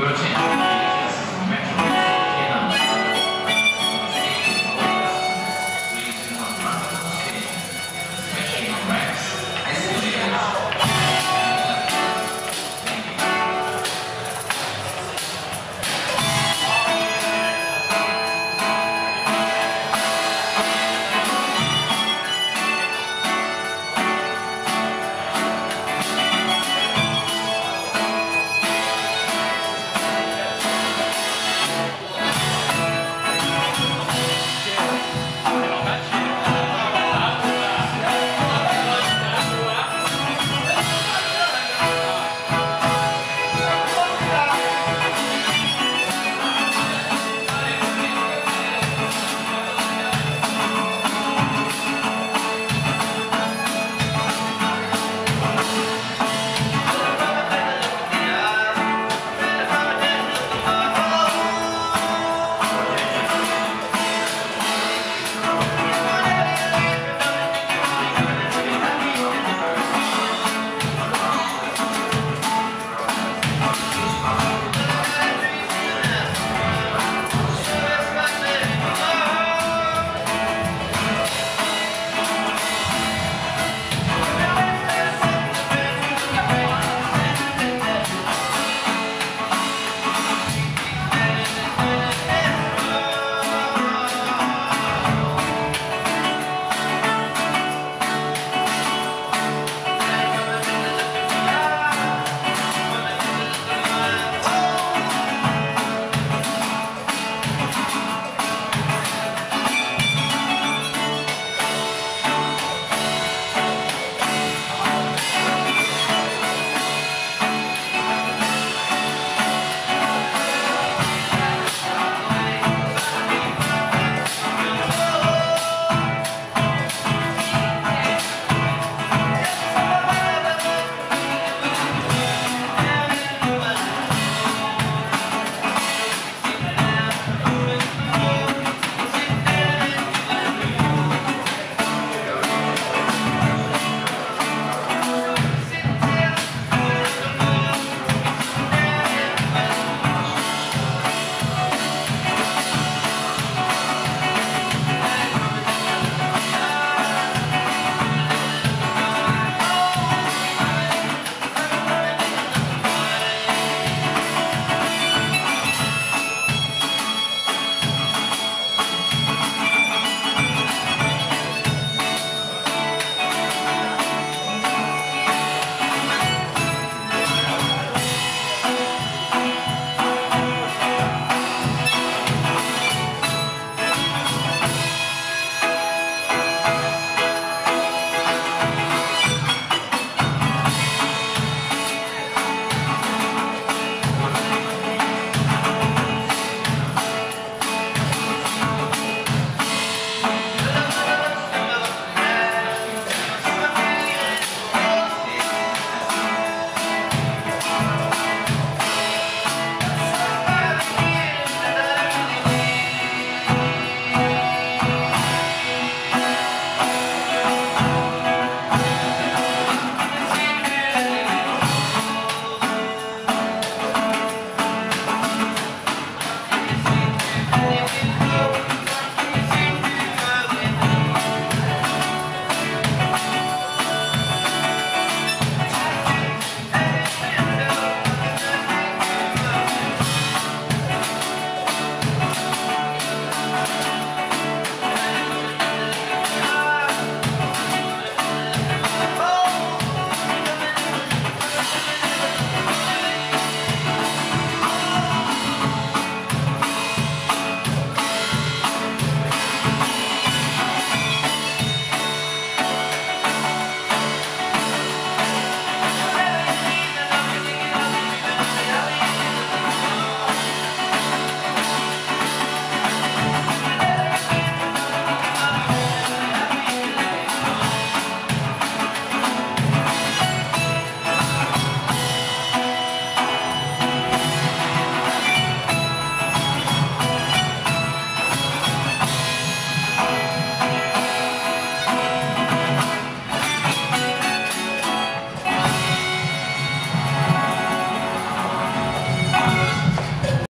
Routine.